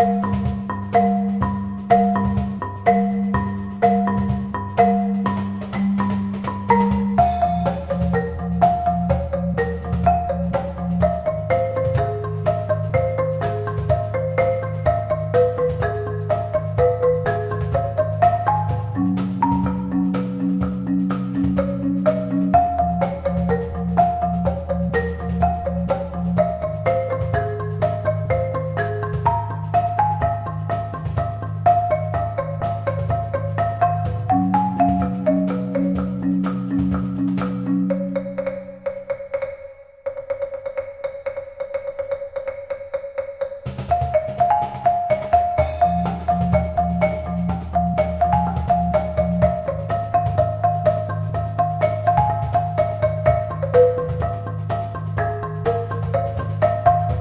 Bye.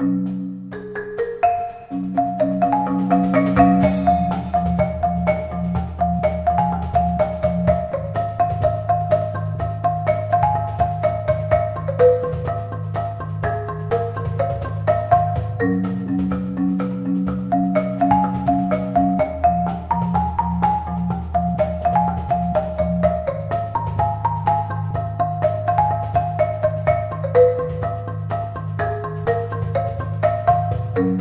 you thank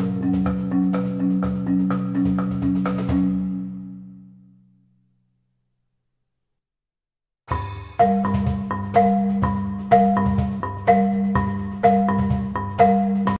you